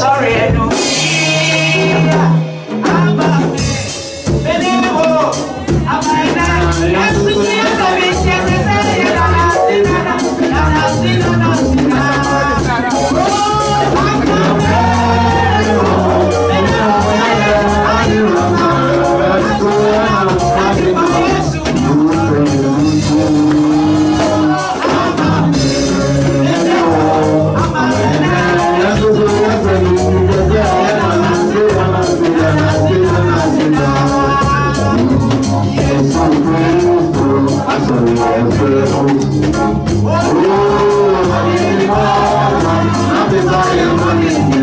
sorry, I know. Oh, I'm in the bar, i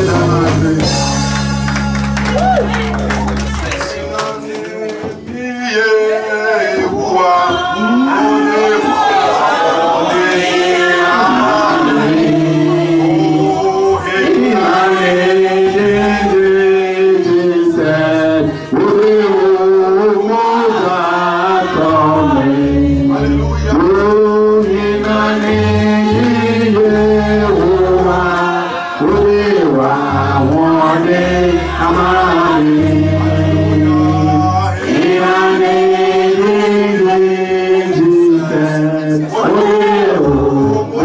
love. eu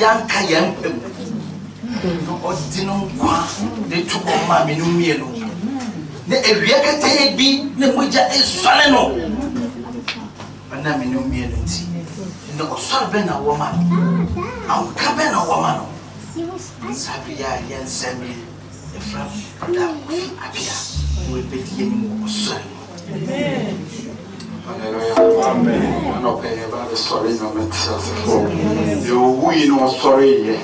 yanka yɛn pɛm na ɔde no nkwa de to hɔ maame no mmienu na awia kataya bi na mogya esɔre no ɔnam ne mmienu nti na ɔsɔre bɛ na wɔma no anka bɛ na wɔma no saa bea a yɛn nsɛm yi ɛfra brada kofi apia na wɔbɛdi anim wɔ ɔsɔre no na ɔpɛyɛ ba de sɔre na ɔmɛte asefo deɛ ɔwui na ɔsɔreyɛ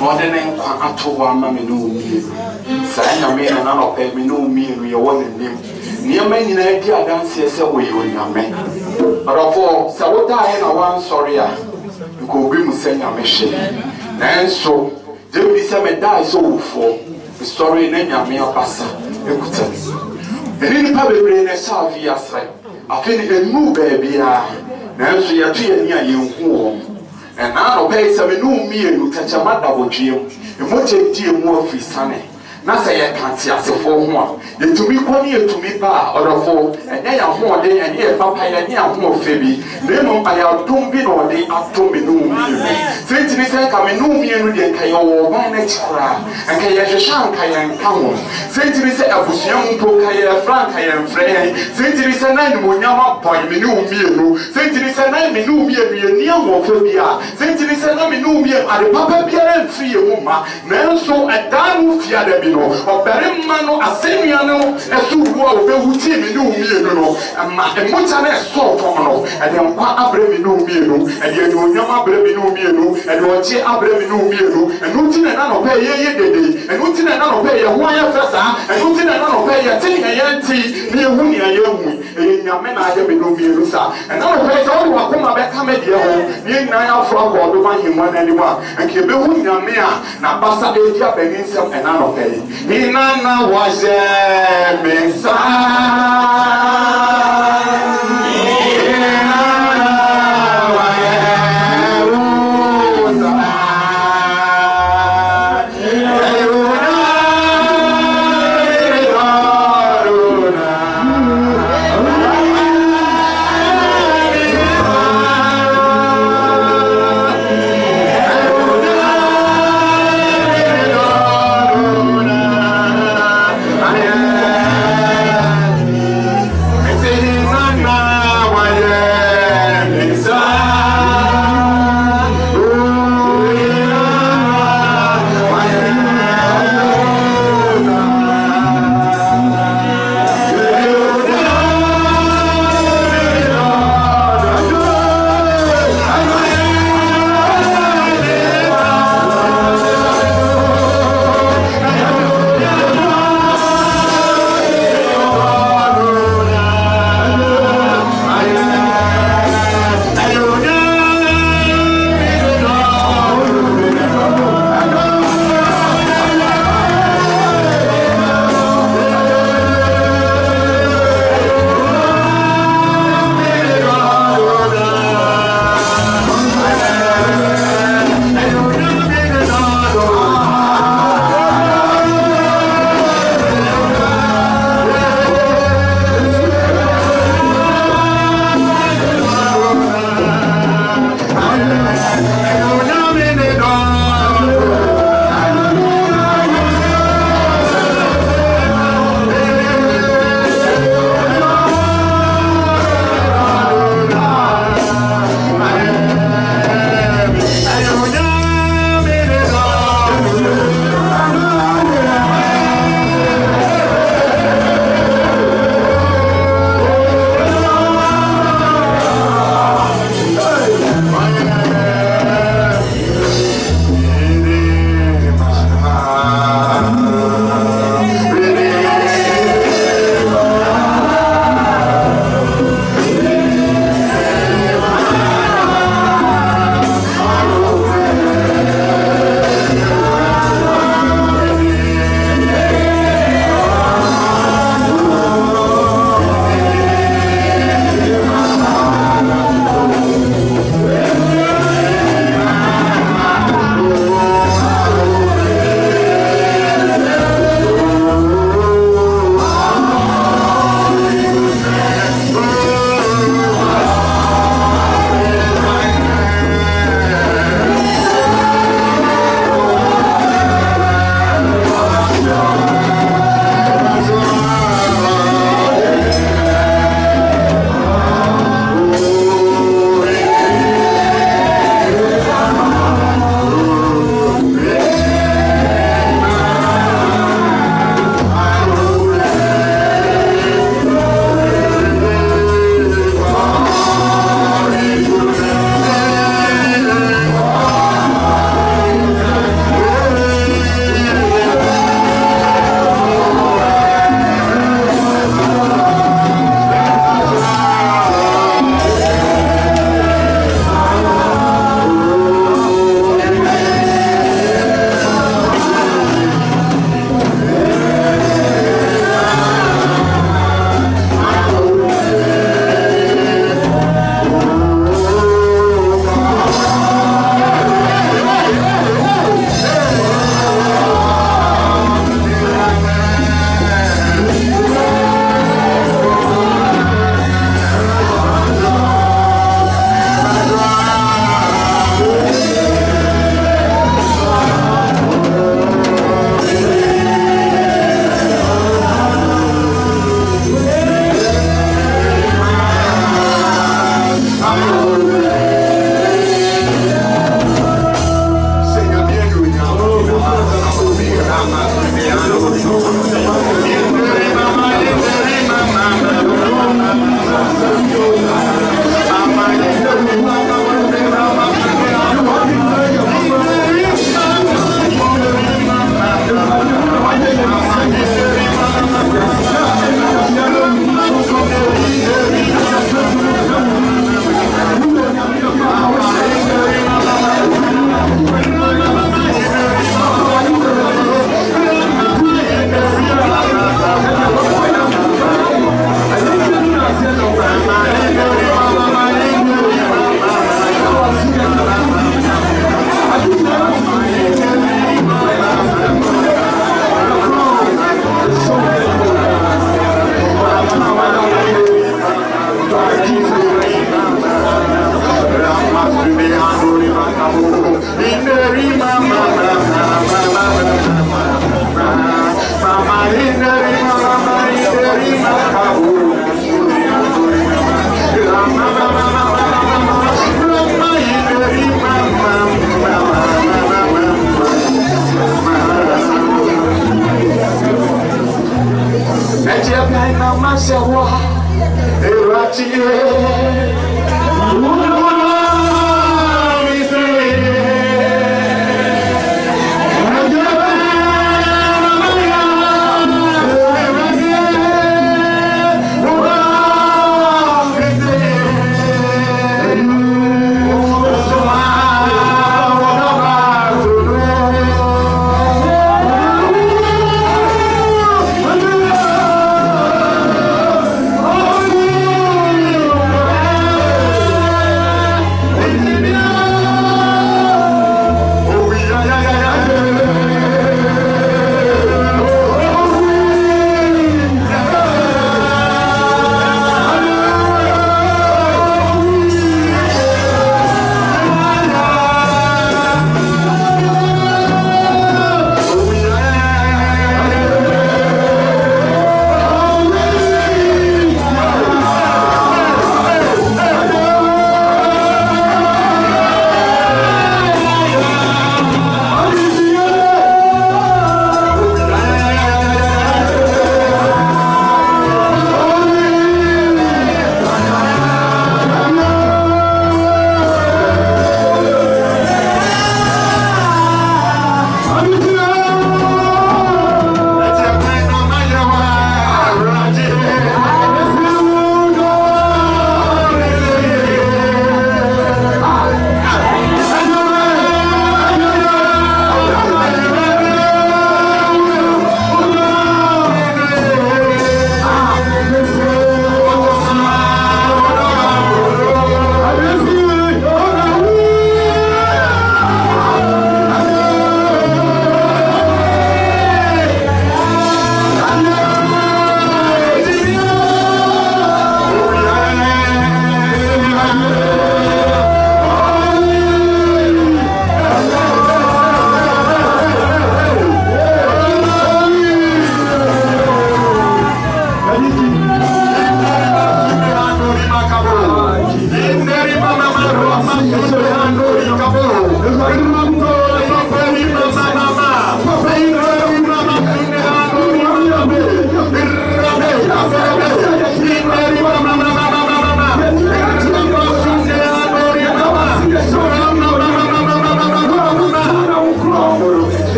na ɔde ne nkwa ato hɔ ama me ne ɔmmienu saa nyame na na ɔpɛ me ne ɔmmienu yɛwɔ n'anim nneɛma nyinaa di adanseɛ sɛ wɔyɛ onyame ɔdɔfoɔ sɛ wodaeɛ na woansɔre a nkɔobi mu sɛ nyame hye nanso gye bi sɛ medae sɛ owufoɔ mesɔre na nyame abasa ekuta me ɛne nipa bebree na ɛhyɛ afe yi asrɛ afei no ɛnu baabiara nanso yɛto yɛni a yɛnhu wɔn ɛnaa na ɔbɛyɛ sɛ me ne wo mmienu tɛkyɛma dabɔdwea mu ɛmɔgya die mu afiri sane na sɛ yɛ tanteasefoɔ ho a yɛtumi kɔ ne yɛtumi ba a ɔdɔfo ɛnyɛ yɛn ahoɔden ɛnyɛ yɛn papayɛ ɛnyɛ ahoɔfɛ bi na mmom ayɛadom bi na ɔde ato me nom mmienu sɛ ntini sɛ nka me nom mmienu deɛ nka yɛwɔ ɔman no akyi koraa nka yɛhwehwɛ anka yɛnka ho sɛ ntini sɛ abusua mu mpo nka yɛfra anka yɛmfrɛ yɛn sɛ ntini sɛ na animonyam abɔn me ne wo mmienu sɛ ntini sɛ na me ne wo mmienu yɛni ahoɔfɛ bi a sɛ ntini sɛ na me ne wo mmienu ade papa biara mfiri yɛ mu ma nanso ɛdan mu fia da no ɔbarima no asɛnnua no ɛso wu a ɔbɛwu tie me ne wo mmienu no ma mmogya no ɛsɔɔ ɛde nkwa abrɛ mi nom mmienu ɛde anuonyam abrɛ mi nom mmienu ɛde ɔkye abrɛ mi nom mmienu ɛno nti na ɛna nɔpɛ yɛ yɛ dede ɛno nti na ɛna nɔpɛ yɛ ho ayɛ fɛ saa ɛno nti na ɛna nɔpɛ yɛ te nea yɛ nti na yɛ hu nea yɛ ɛyɛ nyame na ayɛ mi nom mmienu saa ɛna nɔpɛ sɛ ɔde wakoma bɛka mɛ deɛ ho na yɛ nyinaa aforo akɔ ɔdoma ahengua no anim a nka ɛbɛhu nyame a n'abasa ɛdi abɛni nsɛm ɛna nɔpɛ yi nyinaa na wɔhyɛ me nsa.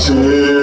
See.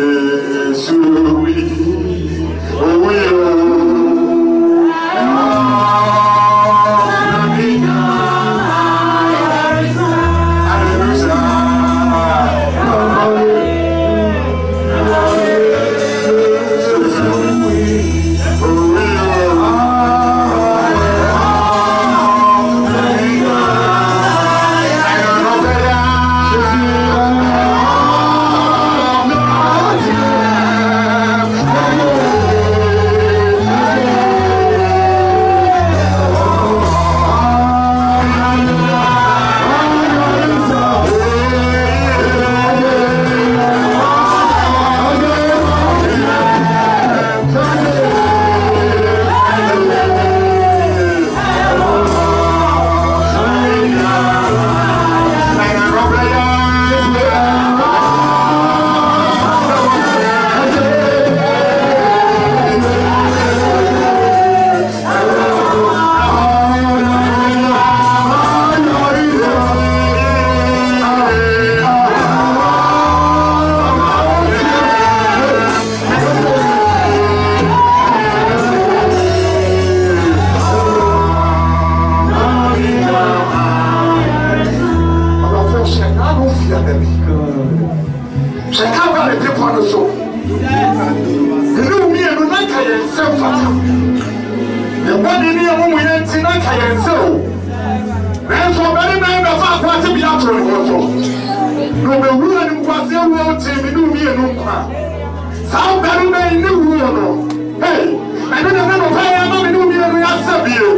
ɛne ne nano pa yɛ ama me ne womienu yɛ asɛ bio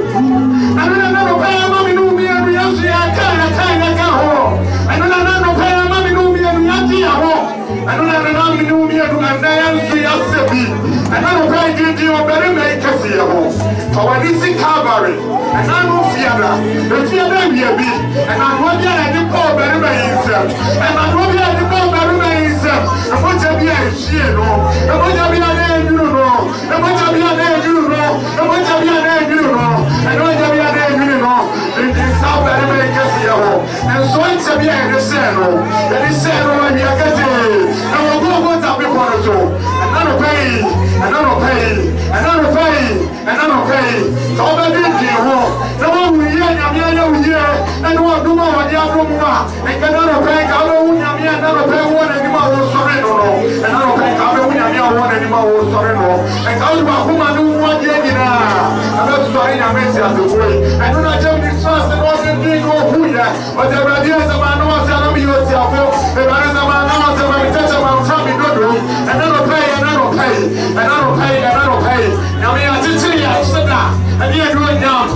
ɛne ne nano pa yɛ ama me ne womienu yɛ so yɛ aka yɛka yɛka hɔ ɛne ne nano pa yɛ ama me ne womienu yɛ agye yɛ hɔ ɛne ne nana me ne womienu ɛnɛ yɛ nso yɛ asɛ bi ɛne no pa gyidi ɔbɛre ma ɛkɛseɛ hɔ fa wɔde si kalvary ɛna no fiada ɛfiada awia bi ɛnanoa bi a yɛde kɔ ɔbɛrima yi nsɛm ɛnanoa bi a yɛde kɔ ɔbɛrima yi nsɛm ɛmogya bi a ɛhyie no ɛmogya bi a ẹ̀wọ́n jàbí àná ẹ̀jú rọ ẹ̀wọ́n jàbí àná ẹ̀jú rọ ẹ̀wọ́n jàbí àná ẹ̀jú rọ èdè sábà ẹ̀rẹ́ bẹ́ẹ̀ kẹsì yẹ wọ ẹ̀nso ẹ̀jẹ̀bi ẹ̀rẹ́ sẹ́ẹ̀ nọ ẹ̀rẹ́ sẹ́ẹ̀ nọ ẹ̀mí akẹ́sì ẹ̀wọ́n gbọ́ngbọ́n tàbí kọ̀ọ̀rọ̀ tó ẹ̀nánú pẹ́yì ẹ̀nánú pẹ́yì ẹ̀nánú pẹ́yì ẹ̀nánú pẹ́yì tọ́ bẹ́ẹ̀ bí ìdì wọ lọ́wọ́ wùyí ẹ̀ nyàmí ẹ̀ yẹ wùyí ẹ̀ ẹni wọ́n dúnmọ́ wọ́n di adúmọ́ a ẹ̀kẹ́ nánú pẹ́yì káwọn wù nyàmí ẹ̀ nánú pẹ́yì wọ́n ẹ̀ wɔwɔ n'anim a wɔresɔre no ɛkawo ba ahoma ne ho agyeɛ nyinaa ɛbɛsɔre nyame nsi asefo yi ɛno na kyɛm ne so ase na ɔde di ne ɔhu yɛ ɔsɛ awurade asɛma na ɔsɛ anam yɛ ɔsiafo awurade asɛma na ɔsɛ ma me tɛkyɛ ma mfa me dodo ɛna nɔpɛi ɛna nɔpɛi ɛna nɔpɛi ɛna nɔpɛi nyame yɛakyekyere yɛ aseda ɛne ɛdu onyam